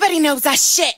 Everybody knows that shit,